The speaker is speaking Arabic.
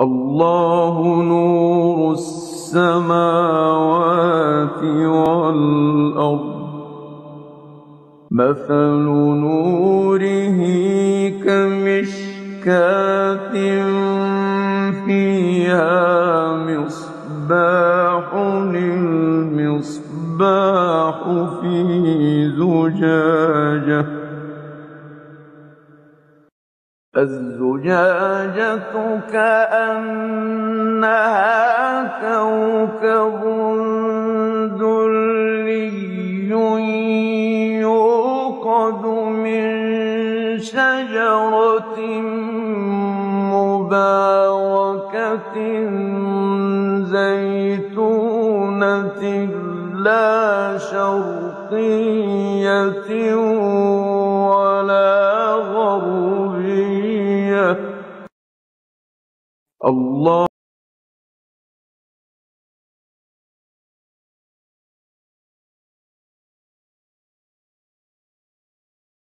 الله نور السماوات والأرض. مثل نوره كمشكاة فيها مصباح المصباح في زجاجة. الزجاجة كأنها كوكب دري يوقد من شجرة مباركة زيتونة لا شرقية الله